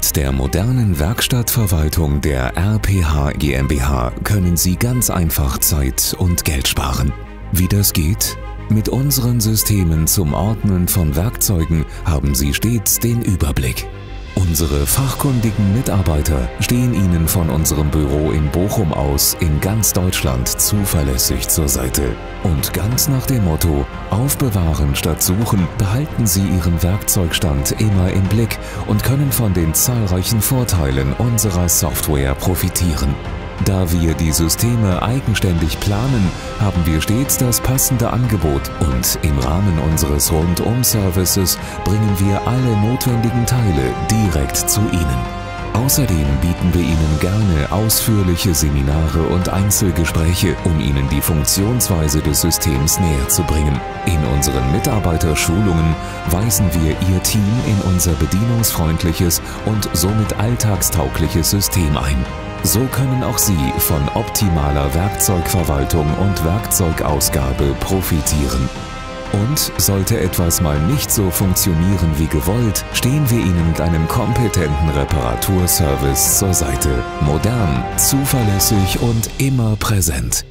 Mit der modernen Werkstattverwaltung der RPH GmbH können Sie ganz einfach Zeit und Geld sparen. Wie das geht? Mit unseren Systemen zum Ordnen von Werkzeugen haben Sie stets den Überblick. Unsere fachkundigen Mitarbeiter stehen Ihnen von unserem Büro in Bochum aus in ganz Deutschland zuverlässig zur Seite. Und ganz nach dem Motto Aufbewahren statt Suchen behalten Sie Ihren Werkzeugstand immer im Blick und können von den zahlreichen Vorteilen unserer Software profitieren. Da wir die Systeme eigenständig planen, haben wir stets das passende Angebot und im Rahmen unseres Rundum-Services bringen wir alle notwendigen Teile direkt zu Ihnen. Außerdem bieten wir Ihnen gerne ausführliche Seminare und Einzelgespräche, um Ihnen die Funktionsweise des Systems näher zu bringen. In unseren Mitarbeiterschulungen weisen wir Ihr Team in unser bedienungsfreundliches und somit alltagstaugliches System ein. So können auch Sie von optimaler Werkzeugverwaltung und Werkzeugausgabe profitieren. Und sollte etwas mal nicht so funktionieren wie gewollt, stehen wir Ihnen mit einem kompetenten Reparaturservice zur Seite. Modern, zuverlässig und immer präsent.